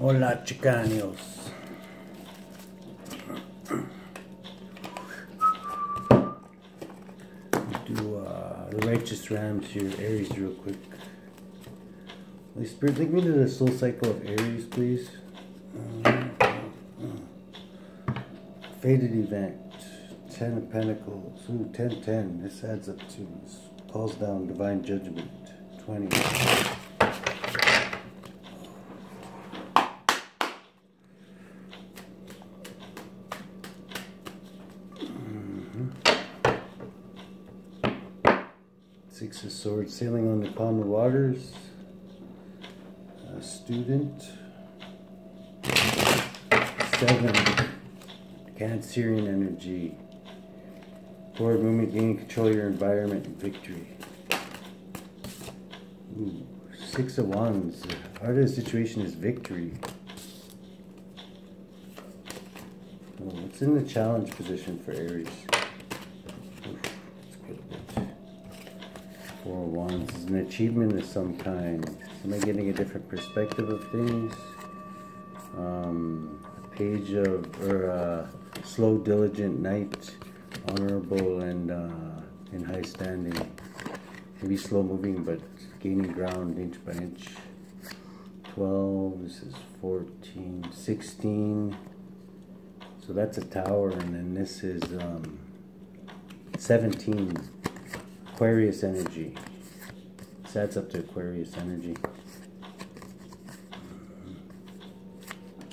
Hola, chicanos. Do uh, the righteous rams here, Aries, real quick. Holy Spirit, take me to the soul cycle of Aries, please. Faded event, Ten of Pentacles. Ooh, 10 10. This adds up to calls down divine judgment. 20. Six of Swords, sailing on the calmer waters. A student. Seven, Cancerian energy. Forward movement, gaining control your environment and victory. Ooh, six of Wands. Heart of the situation is victory. Oh, in the challenge position for Aries? Oof, that's good a bit. Of is an achievement of some kind. Am I getting a different perspective of things? Um, page of, or uh, slow, diligent knight, honorable and uh, in high standing. Maybe slow moving, but gaining ground inch by inch. 12, this is 14, 16. So that's a tower, and then this is um, 17. Aquarius energy. This adds up to Aquarius energy.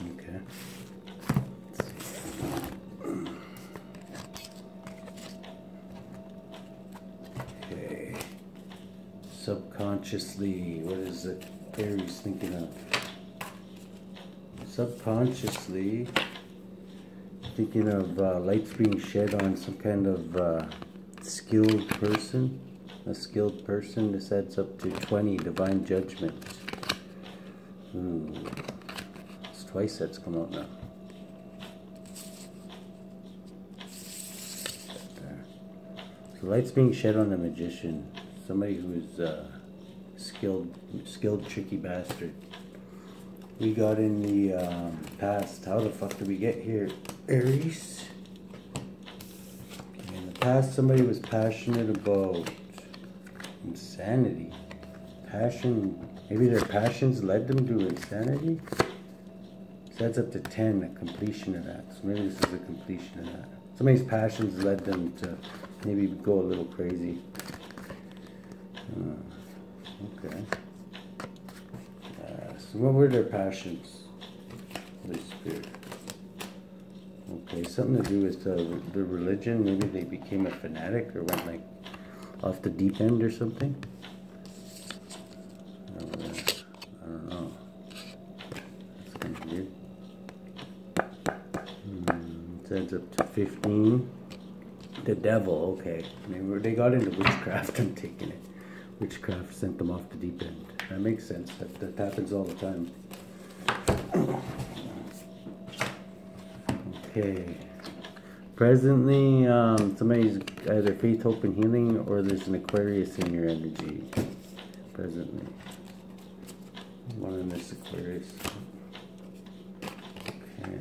Okay. Okay. Subconsciously, what is it Aries thinking of? Subconsciously, thinking of uh, lights being shed on some kind of uh, skilled person. A skilled person. This adds up to 20 divine judgment. Hmm. It's twice that's come out now. So light's being shed on a magician. Somebody who's uh, skilled, skilled, tricky bastard. We got in the um, past. How the fuck did we get here? Aries. In the past, somebody was passionate about insanity. Passion. Maybe their passions led them to insanity. So that's up to 10, a completion of that. So maybe this is a completion of that. Somebody's passions led them to maybe go a little crazy. Uh, okay. Uh, so what were their passions? Holy Spirit. Okay, something to do with the, the religion. Maybe they became a fanatic or went like off the deep end or something. I don't know. Hmm, it up to 15. The devil, okay. Maybe they got into witchcraft and taking it. Witchcraft sent them off the deep end. That makes sense. That, that happens all the time. Okay. Presently, um, somebody's either faith, hope, and healing, or there's an Aquarius in your energy. Presently. One in this Aquarius. Okay.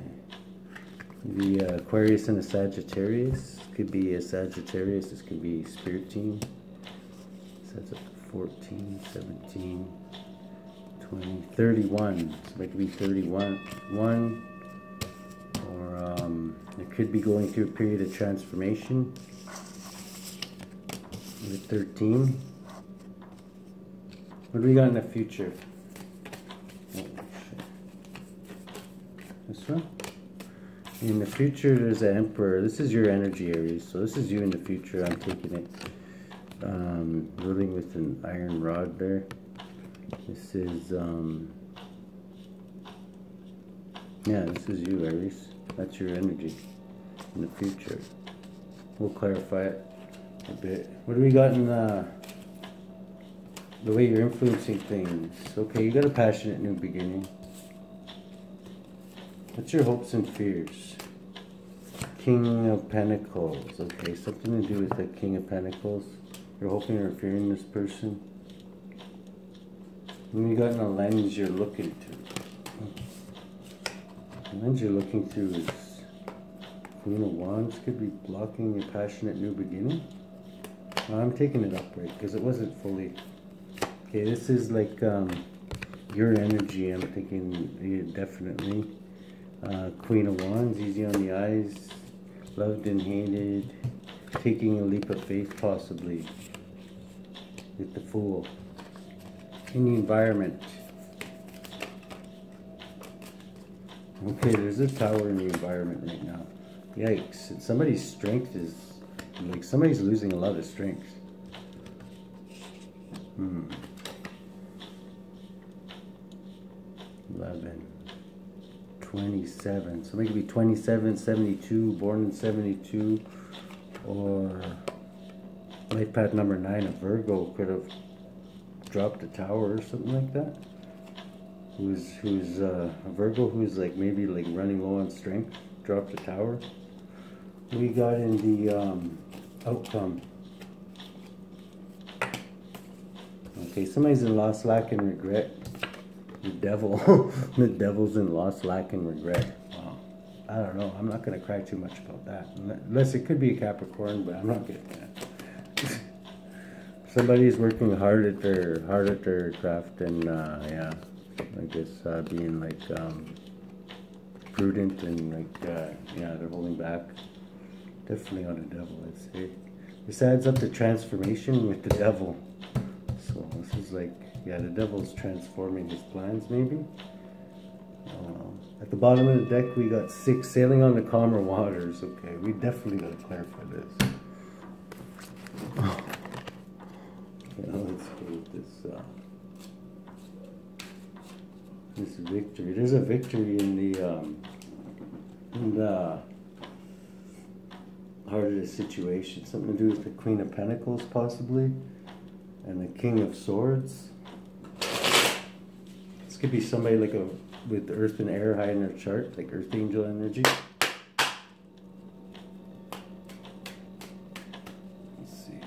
The uh, Aquarius and a Sagittarius. Could be a Sagittarius, this could be Spirit Team. So that's to 14, 17, 20, 31. So it could be 31. One, could be going through a period of transformation. With 13. What do we got in the future? Oh. This one? In the future, there's an emperor. This is your energy, Aries. So this is you in the future. I'm taking it. Um, ruling with an iron rod there. This is, um, yeah, this is you, Aries. That's your energy in the future. We'll clarify it a bit. What do we got in the, the way you're influencing things? Okay, you got a passionate new beginning. What's your hopes and fears? King of Pentacles. Okay, something to do with the King of Pentacles. You're hoping or fearing this person. And you got in the lens you're looking to. And you're looking through is Queen of Wands could be blocking your passionate new beginning. I'm taking it upright because it wasn't fully. Okay, this is like um, your energy. I'm thinking definitely. Uh, Queen of Wands, easy on the eyes, loved and hated, taking a leap of faith possibly with the Fool. In the environment. Okay, there's a tower in the environment right now. Yikes. Somebody's strength is, like, somebody's losing a lot of strength. Hmm. 11. 27. Somebody could be 27, 72, born in 72, or life path number 9, a Virgo could have dropped a tower or something like that. Who's, who's uh, a Virgo who's like maybe like running low on strength, dropped a tower we got in the um, outcome. Okay, somebody's in lost, lack, and regret. The devil. the devil's in lost, lack, and regret. Wow. I don't know. I'm not going to cry too much about that. Unless it could be a Capricorn, but I'm not getting that. Somebody's working hard at their hard at their craft, and uh, yeah, I guess uh, being like um, prudent and like uh, yeah, they're holding back. Definitely on the devil, I'd say. This adds up to transformation with the devil. So this is like, yeah, the devil's transforming his plans, maybe. Uh, at the bottom of the deck, we got six, sailing on the calmer waters. Okay, we definitely got to clarify this. Yeah, let's go this. Uh, this victory. There's a victory in the um, in the heart of the situation. Something to do with the Queen of Pentacles, possibly, and the King of Swords. This could be somebody like a with Earth and Air high in their chart, like Earth Angel energy. Let's see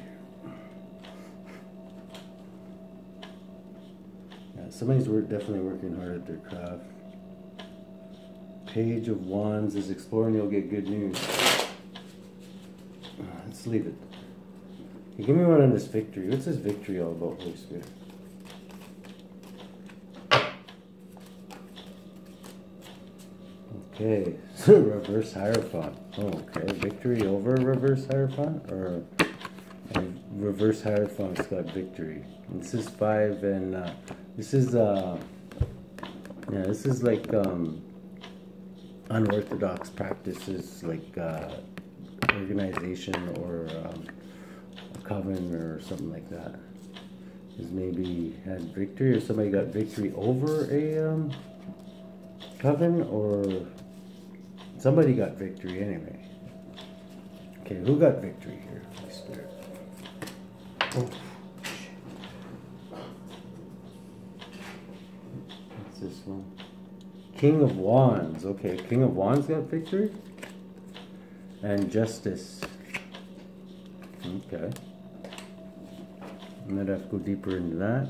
Yeah, somebody's work, definitely working hard at their craft. Page of Wands is exploring, you'll get good news. Leave it. Hey, give me one on this victory. What's this victory all about, Holy Spirit? Okay, so reverse Hierophant. Oh, okay, victory over reverse Hierophant? Or reverse Hierophant's got victory. This is five, and uh, this is, uh, yeah, this is like um, unorthodox practices, like uh, organization or um, a coven or something like that is maybe had victory or somebody got victory over a um, coven or somebody got victory anyway. Okay, who got victory here? Spirit. Oh. What's this one? King of Wands. Okay, King of Wands got victory? And justice. Okay. I'm gonna have to go deeper into that.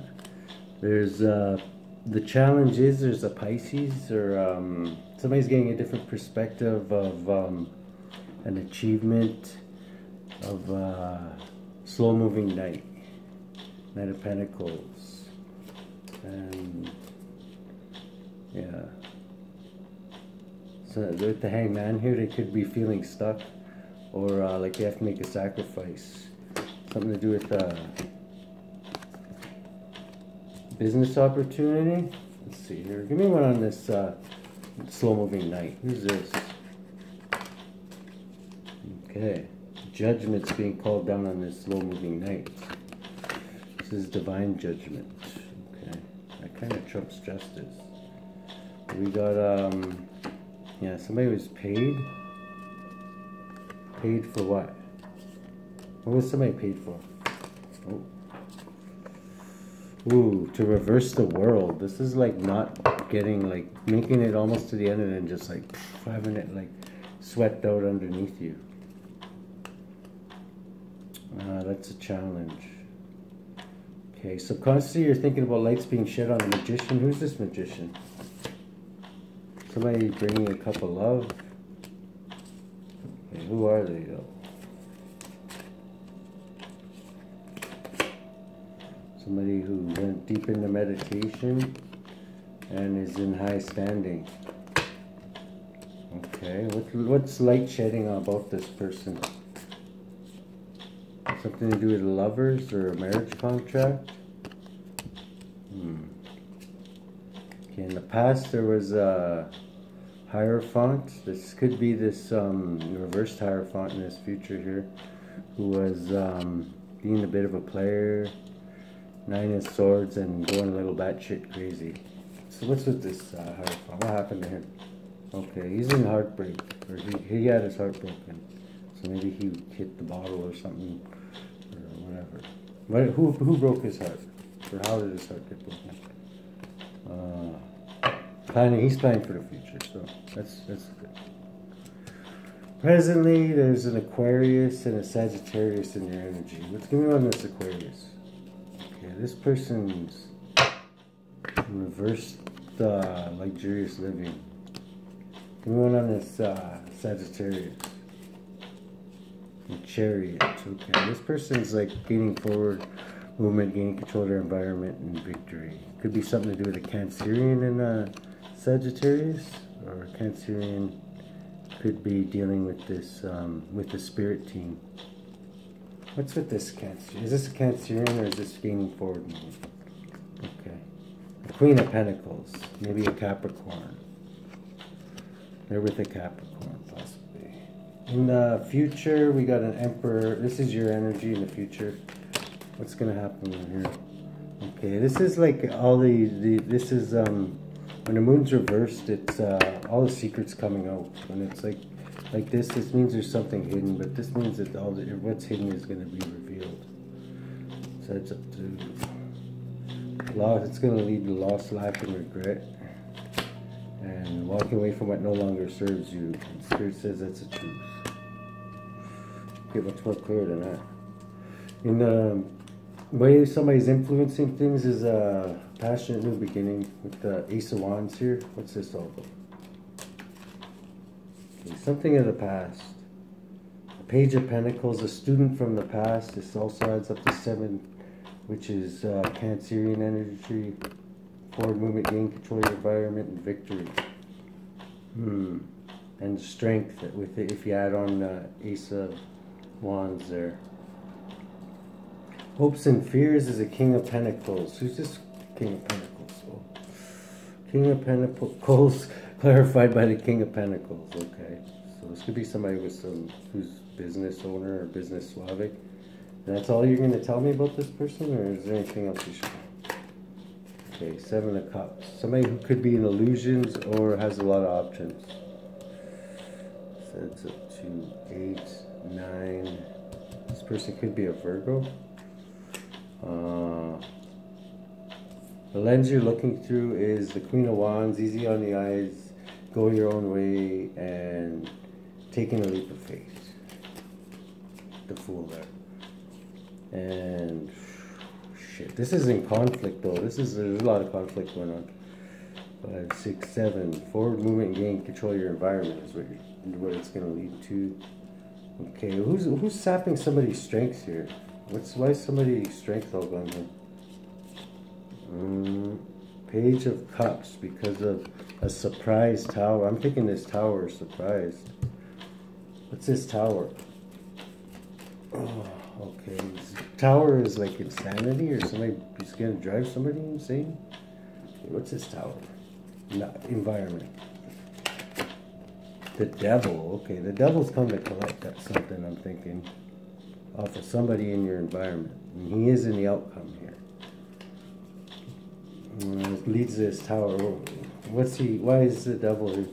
There's uh, the challenge is there's a Pisces or um, somebody's getting a different perspective of um, an achievement of uh, slow moving night, Knight of Pentacles, and yeah. With the hangman here, they could be feeling stuck or uh, like they have to make a sacrifice. Something to do with uh, business opportunity. Let's see here. Give me one on this uh, slow moving knight. Who's this? Okay. Judgment's being called down on this slow moving knight. This is divine judgment. Okay. That kind of trumps justice. We got um yeah, somebody was paid. Paid for what? What was somebody paid for? Oh. Ooh, to reverse the world. This is like not getting, like, making it almost to the end and then just like having it like swept out underneath you. Uh, that's a challenge. Okay, subconsciously you're thinking about lights being shed on a magician. Who's this magician? Somebody bringing a cup of love. Okay, who are they though? Somebody who went deep into meditation and is in high standing. Okay, what, what's light shedding about this person? Something to do with lovers or a marriage contract? Hmm. Okay, in the past there was a Hierophant. This could be this um, reversed Hierophant in this future here, who was um, being a bit of a player, Nine of Swords, and going a little batshit crazy. So what's with this uh, Hierophant? What happened to him? Okay, he's in heartbreak, or he, he had his heart broken. So maybe he hit the bottle or something, or whatever. But who, who broke his heart? Or how did his heart get broken? Uh, planning, he's planning for the future, so that's, that's good. Presently, there's an Aquarius and a Sagittarius in your energy. What's going on this Aquarius? Okay, this person's reversed uh, luxurious living. Going on this uh, Sagittarius. Chariot. Okay, this person's like gaining forward movement, gaining control of their environment, and victory. Could be something to do with a Cancerian and a Sagittarius, or Cancerian could be dealing with this um, with the spirit team. What's with this Cancer? Is this a Cancerian or is this gaining forward? Okay. The Queen of Pentacles, maybe a Capricorn. They're with a Capricorn, possibly. In the future, we got an Emperor. This is your energy in the future. What's going to happen here? Okay, this is like all the, the this is, um, when the moon's reversed, it's, uh, all the secrets coming out. When it's like, like this, this means there's something hidden, but this means that all the, what's hidden is going to be revealed. So it's up to, loss, it's going to lead to loss, lack, and regret and walking away from what no longer serves you. Spirit says that's the truth. Get much more clear than that. In the way somebody's influencing things is a passionate new beginning with the Ace of Wands here. What's this all about? Okay, something of the past. A Page of Pentacles, a student from the past. This also adds up to seven, which is uh, Cancerian energy forward movement, gain control of your environment, and victory. Hmm. And strength with it, if you add on uh, Ace of Wands there. Hopes and fears is a King of Pentacles. Who's this King of Pentacles? Oh. King of Pentacles clarified by the King of Pentacles. Okay. So this could be somebody with some who's business owner or business Slavic. And that's all you're going to tell me about this person, or is there anything else you should Okay, Seven of Cups. Somebody who could be in illusions or has a lot of options. Sets up to eight, nine. This person could be a Virgo. Uh, the lens you're looking through is the Queen of Wands, easy on the eyes, go your own way, and taking a leap of faith. The Fool there. And shit. This is in conflict though. This is there's a lot of conflict going on. Five, six, seven. Forward movement, gain control of your environment is what you're, what it's going to lead to. Okay, who's who's sapping somebody's strength here? What's why is somebody's strength all gone here? Page of Cups because of a surprise tower. I'm thinking this tower is surprised. What's this tower? Oh, okay. Tower is like insanity or somebody is going to drive somebody insane? What's this tower? No, environment. The devil. Okay, the devil's come to collect that something, I'm thinking. Off of somebody in your environment. And he is in the outcome here. And leads this tower. What's he, why is the devil here?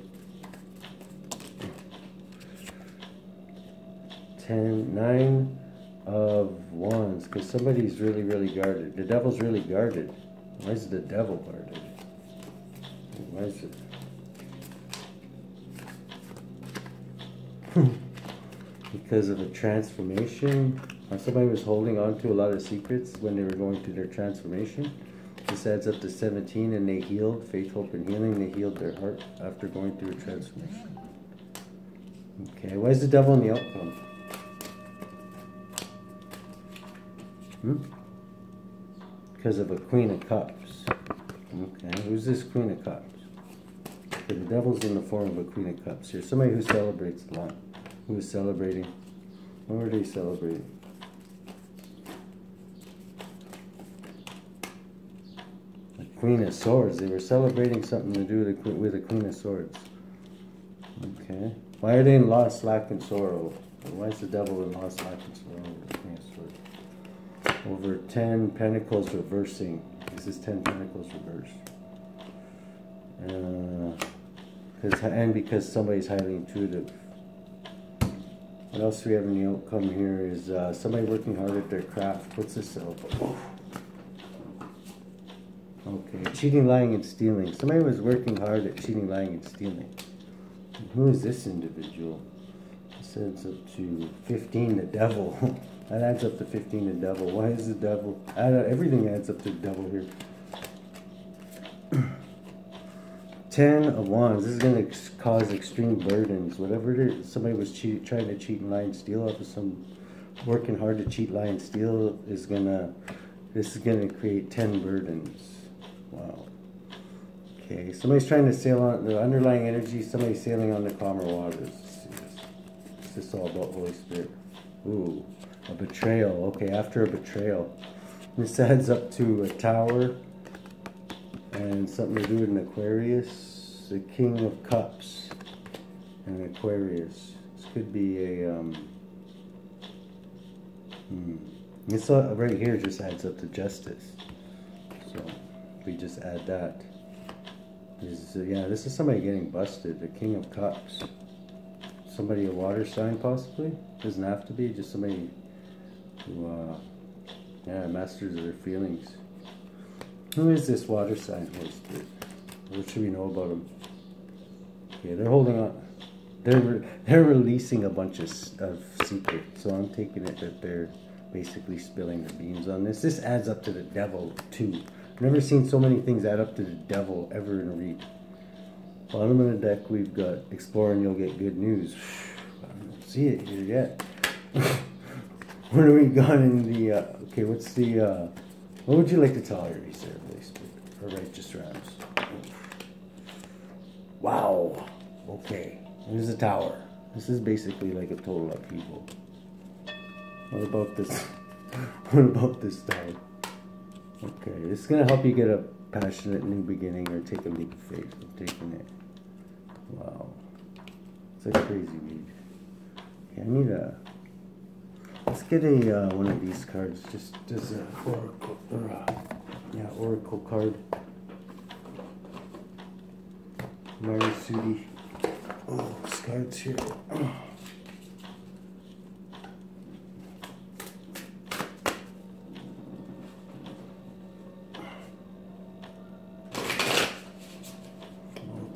10, 9, of Wands, because somebody's really, really guarded. The devil's really guarded. Why is the devil guarded? Why is it? because of a transformation. Or somebody was holding on to a lot of secrets when they were going through their transformation. This adds up to 17, and they healed. Faith, hope, and healing. They healed their heart after going through a transformation. Okay, why is the devil in the outcome? Hmm? Because of a Queen of Cups. Okay, who's this Queen of Cups? Okay, the devil's in the form of a Queen of Cups here. Somebody who celebrates a lot. Who is celebrating? What are they celebrating? The Queen of Swords. They were celebrating something to do with the, with the Queen of Swords. Okay. Why are they in loss, lack, and sorrow? Why is the devil in loss, lack, and sorrow Queen of Swords? Over 10 pentacles reversing. This is 10 pentacles reversed. Uh, and because somebody's highly intuitive. What else do we have in the outcome here is uh, somebody working hard at their craft. What's this about? Okay, cheating, lying, and stealing. Somebody was working hard at cheating, lying, and stealing. Who is this individual? This adds up to 15, the devil. that adds up to 15, the devil. Why is the devil? Everything adds up to the devil here. 10 of wands. This is going to cause extreme burdens. Whatever it is, somebody was cheat, trying to cheat and lie and steal off of some, working hard to cheat, lie, and steal is going to, this is going to create 10 burdens. Wow. Okay, somebody's trying to sail on the underlying energy, somebody's sailing on the calmer waters. Is this all about Holy Spirit? Ooh, a betrayal. Okay, after a betrayal. This adds up to a tower and something to do with an Aquarius, the King of Cups, and an Aquarius. This could be a, um, hmm. This right here just adds up to justice. So we just add that. Uh, yeah, this is somebody getting busted. The King of Cups. Somebody a water sign possibly. Doesn't have to be. Just somebody who, uh, yeah, masters their feelings. Who is this water sign Spirit? What should we know about them? Yeah, they're holding on. They're they're releasing a bunch of, of secrets. So I'm taking it that they're basically spilling their beans on this. This adds up to the devil too. Never seen so many things add up to the devil ever in a read. Bottom of the deck we've got explore and you'll get good news. I don't see it here yet. what do we got in the uh, okay? What's the uh, what would you like to tell your reserve, or righteous rams? Wow. Okay. Here's the tower. This is basically like a total upheaval. What about this? what about this tower? Okay, this is gonna help you get a passionate new beginning or take a leap of faith. I'm taking it. Wow. It's a crazy read. Okay, I need a Let's get a uh, one of these cards, just as a oracle, or, uh, yeah, oracle card. Mary Sudi. Oh, card's here.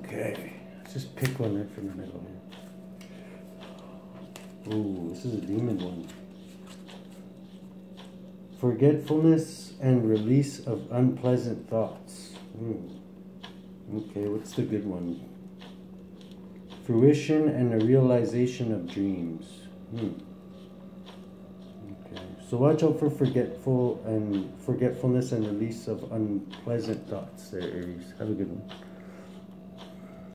Okay, let's just pick one there from the middle here. Ooh, this is a demon one. Forgetfulness and release of unpleasant thoughts. Hmm. Okay, what's the good one? Fruition and the realization of dreams. Hmm. Okay, so watch out for forgetful and forgetfulness and release of unpleasant thoughts there, Aries. Have a good one.